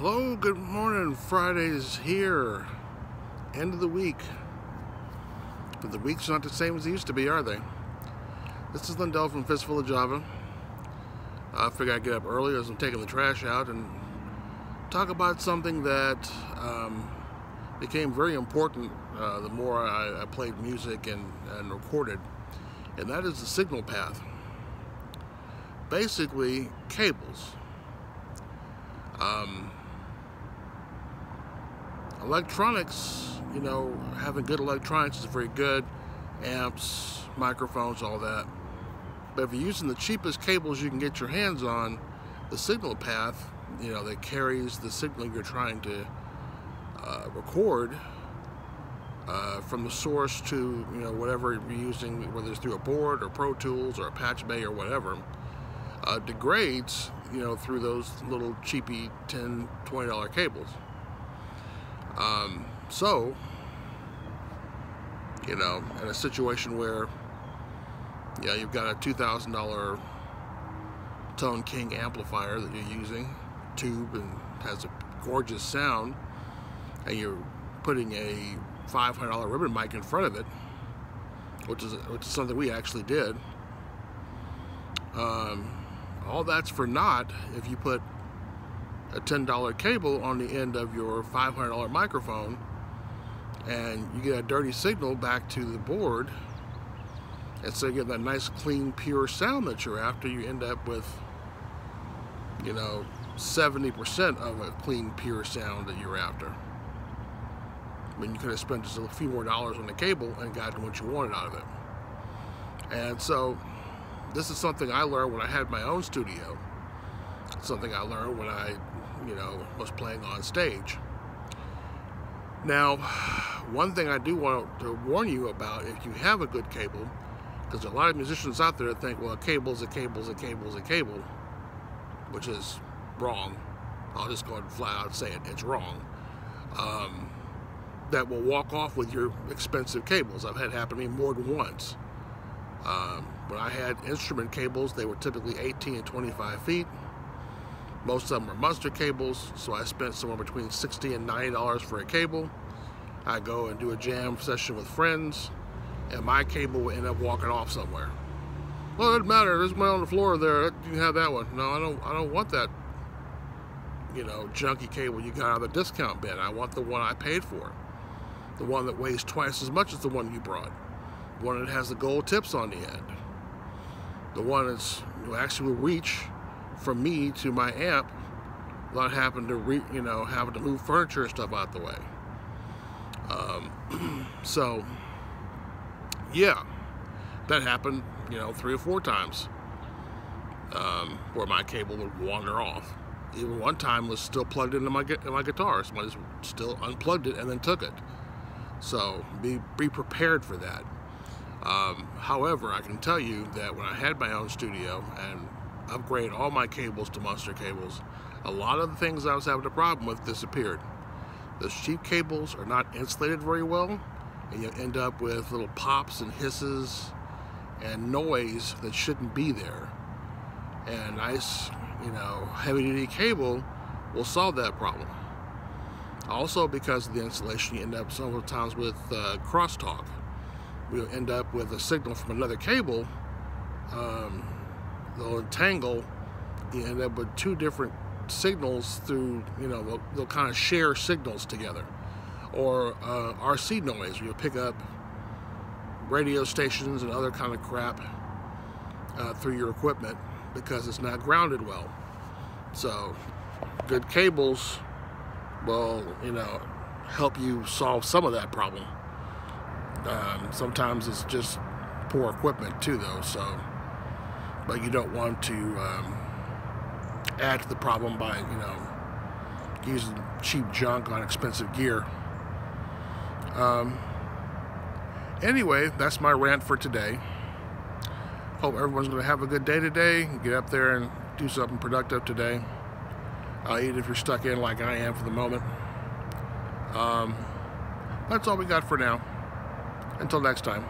Hello, good morning. Friday's here. End of the week. But the week's not the same as they used to be, are they? This is Lyndell from Fist Full of Java. I figured I'd get up early as I'm taking the trash out and talk about something that um, became very important uh, the more I, I, played music and, and recorded, and that is the signal path. Basically, cables. Um, electronics, you know, having good electronics is very good. Amps, microphones, all that. But if you're using the cheapest cables you can get your hands on, the signal path, you know, that carries the signal you're trying to uh, record uh, from the source to, you know, whatever you're using, whether it's through a board or Pro Tools or a Patch Bay or whatever, uh, degrades, you know, through those little cheapy 10 $20 cables. Um, so, you know, in a situation where, yeah, you've got a $2,000 Tone King amplifier that you're using, tube, and has a gorgeous sound, and you're putting a $500 ribbon mic in front of it, which is, which is something we actually did. Um, all that's for naught if you put a $10 cable on the end of your $500 microphone and you get a dirty signal back to the board. And so you get that nice clean pure sound that you're after you end up with you know 70% of a clean pure sound that you're after. I mean you could have spent just a few more dollars on the cable and gotten what you wanted out of it. And so this is something I learned when I had my own studio something I learned when I you know, was playing on stage. Now, one thing I do want to warn you about, if you have a good cable, because a lot of musicians out there think, well, a cable's a cable's a cable's a cable, which is wrong. I'll just go ahead and flat out and say it, it's wrong. Um, that will walk off with your expensive cables. I've had happen to me more than once. Um, when I had instrument cables, they were typically 18 and 25 feet. Most of them are Monster cables, so I spent somewhere between 60 and $90 for a cable. I go and do a jam session with friends, and my cable will end up walking off somewhere. Well, it doesn't matter. There's one on the floor there. You can have that one. No, I don't. I don't want that. You know, junky cable you got out of the discount bin. I want the one I paid for. The one that weighs twice as much as the one you brought. The one that has the gold tips on the end. The one that's you know, actually will reach from me to my amp without having to re, you know having to move furniture and stuff out the way. Um, so yeah, that happened you know three or four times um, where my cable would wander off. Even one time was still plugged into my in my guitar. Somebody still unplugged it and then took it. So be be prepared for that. Um, however, I can tell you that when I had my own studio and upgrade all my cables to monster cables, a lot of the things I was having a problem with disappeared. Those cheap cables are not insulated very well, and you end up with little pops and hisses and noise that shouldn't be there. And nice, you know, heavy-duty cable will solve that problem. Also, because of the insulation, you end up several times with uh, crosstalk. We'll end up with a signal from another cable um, they'll entangle, and up with two different signals through, you know, they'll, they'll kind of share signals together. Or uh, RC noise, you'll pick up radio stations and other kind of crap uh, through your equipment because it's not grounded well. So good cables will, you know, help you solve some of that problem. Um, sometimes it's just poor equipment too though, so but you don't want to um, add to the problem by, you know, using cheap junk on expensive gear. Um, anyway, that's my rant for today. Hope everyone's going to have a good day today. Get up there and do something productive today. Uh, even if you're stuck in like I am for the moment. Um, that's all we got for now. Until next time.